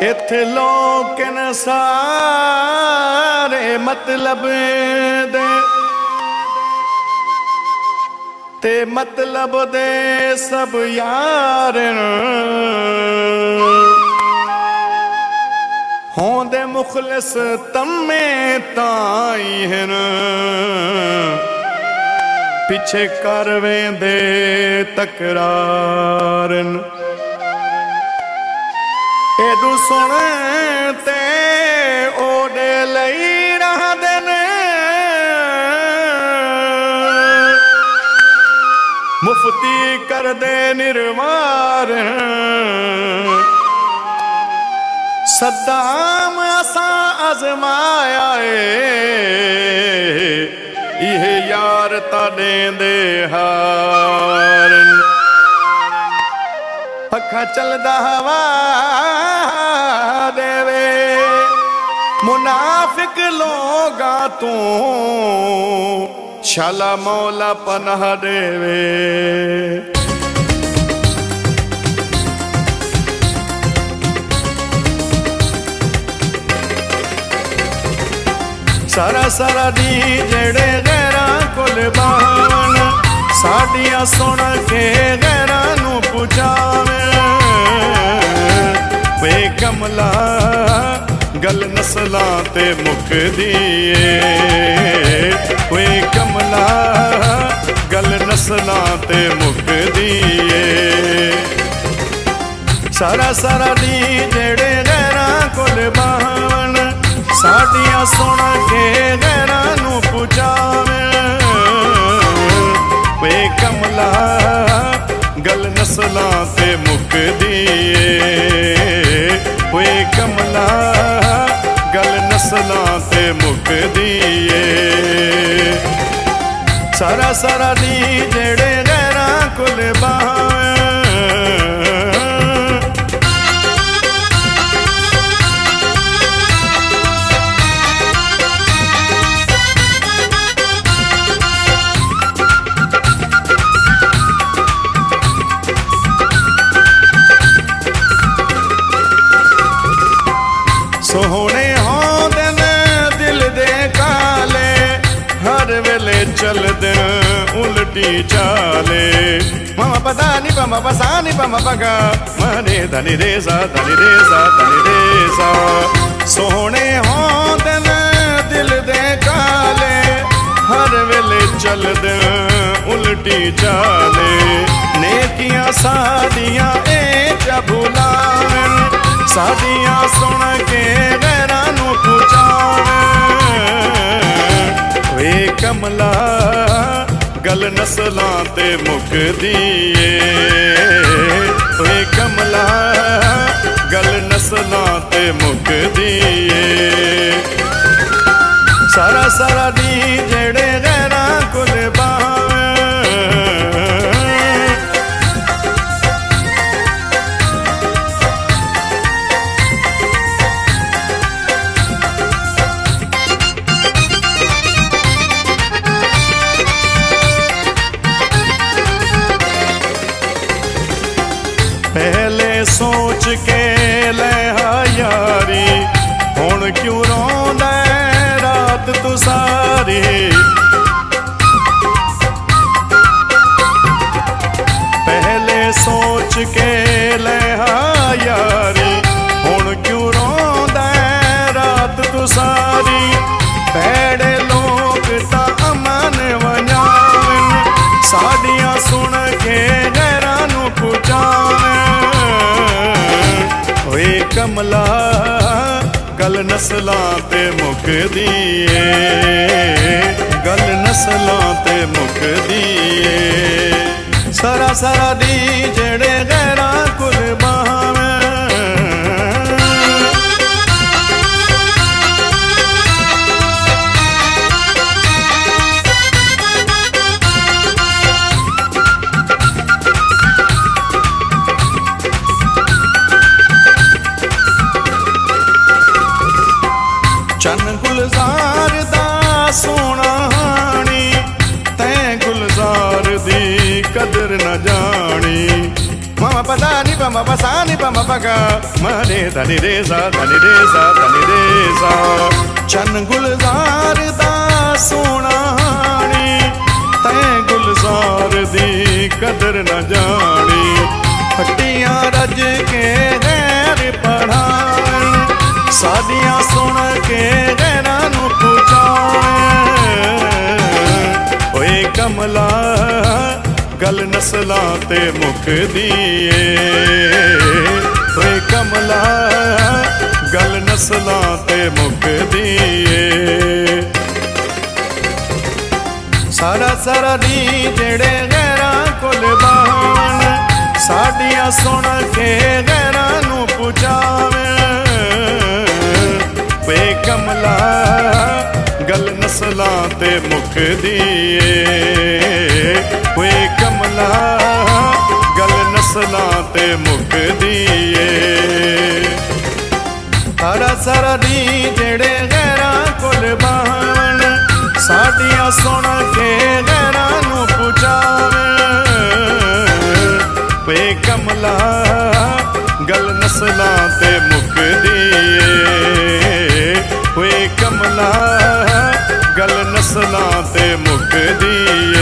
ਇੱਥੇ ਲੋਕ ਸਾਰੇ ਮਤਲਬ ਦੇ ਤੇ ਮਤਲਬ ਦੇ ਸਭ ਯਾਰਨ ਹੋਂਦੇ ਮੁਖਲਸ ਤਮੇ ਤਾਈ ਹਨ। ਪਿੱਛੇ ਕਰ ਵੇਂਦੇ ਤਕਰਾਰਨ। ਇਹਦੂ ਸੁਣ ਤੇ ਉਹਦੇ ਲਈ ਰਹਦੇ ਨੇ। ਮੁਫਤੀ ਕਰਦੇ ਨਿਰਵਾਰ। ਸਦਾਮ ਅਸਾਂ ਅਜ਼ਮਾਇਆ ਏ। ਇਹ ਯਾਰ ਤਾਡੇ ਦੇ ਹਾਰਨ ਪੱਖਾ ਚੱਲਦਾ ਹਵਾ ਦੇਵੇ। ਮੁਨਾਫਿਕ ਲੋਗਾ ਤੂੰ ਸ਼ਾਲਾ ਮੌਲਾ ਪਨਾਹ ਦੇਵੇ। ਸਾਰਾ ਸਾਰਾ ਦੀ ਜਿਹੜੇ ਗੈਰਾਂ ਕੋਲ ਬਾਵਣ, ਸਾਡੀਆਂ ਸੁਣ ਕੇ ਗੈਰਾਂ ਨੂੰ ਪੁਚਾਵੇ ਵੇ ਕਮਲਾ, ਗੱਲ ਨਸਲਾਂ ਤੇ ਮੁਕਦੀ ਏ। ਵੇ ਕਮਲਾ, ਗੱਲ ਨਸਲਾਂ ਤੇ ਮੁਕਦੀ ਏ। ਸਾਰਾ ਸਾਰਾ ਦੀ ਜਿਹੜੇ ਗੈਰਾਂ ਗੱਲ ਤੇ ਮੁਕਦੀ ਏ ਸਾਰਾ ਸਾਰਾ ਦੀ ਜਿਹੜੇ ਗੈਰਾਂ ਕੁਲ ਬਾਵੇਂ ਉਲਟੀ ਚਾਲੇ। ਮਮਾ ਪਦਾ ਨੀ ਪਮਾ ਪਸਾ ਨੀ ਪਮਾ ਪਗਾ। ਮਨੇ ਧਨੀ ਰੇ ਸਾ ਧਨੀ ਰੇ ਧਨੀ ਰੇ ਸਾ ਸੋਹਣੇ ਹੋਂਦੇ ਨੇ ਦਿਲ ਦੇ ਕਾਲੇ ਹਰ ਵੇਲੇ ਚੱਲਦੇ ਉਲਟੀ ਚਾਲੇ। ਨੇਕੀਆਂ ਸਾਡੀਆਂ ਏ ਚਬੁਲਾਵਣ ਸਾਡੀਆਂ ਸੁਣ ਕੇ ਗੈਰਾਂ ਨੂੰ ਪੁਚਾਵੇ ਵੇ ਕਮਲਾ ਗੱਲ ਨਸਲਾਂ ਤੇ ਮੁਕਦੀ ਏ ਵੇ ਕਮਲਾ, ਗੱਲ ਨਸਲਾਂ ਤੇ ਮੁਕਦੀ ਏ ਸਾਰਾ ਸਾਰਾ ਦੀ ਜਿਹੜੇ ਸੋਚ ਕੇ ਲੈ ਹਾ ਯਾਰੀ। ਹੁਣ ਕਿਉਂ ਰੋਂਦਾ ਹੈ ਰਾਤ ਤੂੰ ਸਾਰੀ? ਪਹਿਲੇ ਸੋਚ ਕੇ ਗੱਲ ਨਸਲਾਂ ਤੇ ਮੁਕਦੀ ਏ ਗੱਲ ਨਸਲਾਂ ਤੇ ਮੁਕਦੀ ਏ ਸਾਰਾ ਸਾਰਾ ਦੀ ਜਿਹੜੇ ਗੈਰਾਂ ਗੁਲਜ਼ਾਰ ਦਾ ਸੋਹਣਾ ਹਾਣੀ, ਤੈਂ ਗੁਲਜ਼ਾਰ ਦੀ ਕਦਰ ਨਾ ਜਾਣ। ਪਮ ਪਸਾ ਨੀ ਪਮ ਪਗਾ ਮਰੇ ਧਨੀ ਰੇ ਸਾ ਧਨੀ ਰੇ ਸਾ ਧਨੀ ਰੇ ਸਾ ਚੰਨ ਗੁਲਜ਼ਾਰ ਦਾ ਸੋਹਣਾਣੀ ਤੈ ਗੁਲਜ਼ਾਰ ਦੀ ਕਦਰ ਨਾ ਜਾਣੀ। ਹੱਟੀਆਂ ਰੱਜ ਕੇ ਗੱਲ ਨਸਲਾਂ ਤੇ ਮੁਕਦੀ ਏ ਓਏ ਕਮਲਾ, ਗੱਲ ਨਸਲਾਂ ਤੇ ਮੁਕਦੀ ਏ ਸਾਰਾ ਸਾਰਾ ਦੀ ਜਿਹੜੇ ਗੈਰਾਂ ਕੋਲ ਬਾਣ ਸਾਡੀਆਂ ਸੁਣ ਕੇ ਗੈਰਾਂ ਨੂੰ ਪੁਚਾਵੇ ਵੇ ਕਮਲਾ, ਗੱਲ ਨਸਲਾਂ ਤੇ ਮੁਕਦੀ ਏ ਮੁਕਦੀ ਏ ਸਾਰਾ ਸਾਰਾ ਦੀ ਜਿਹੜੇ ਗੈਰਾਂ ਕੋਲ ਬਾਣ ਸਾਡੀਆਂ ਸੁਣ ਕੇ ਗੈਰਾਂ ਨੂੰ ਪੁਚਾਵੇ ਵੇ ਕਮਲਾ, ਗੱਲ ਨਸਲਾਂ ਤੇ ਮੁਕਦੀ ਏ ਵੇ ਕਮਲਾ, ਗੱਲ ਨਸਲਾਂ ਤੇ ਮੁਕਦੀ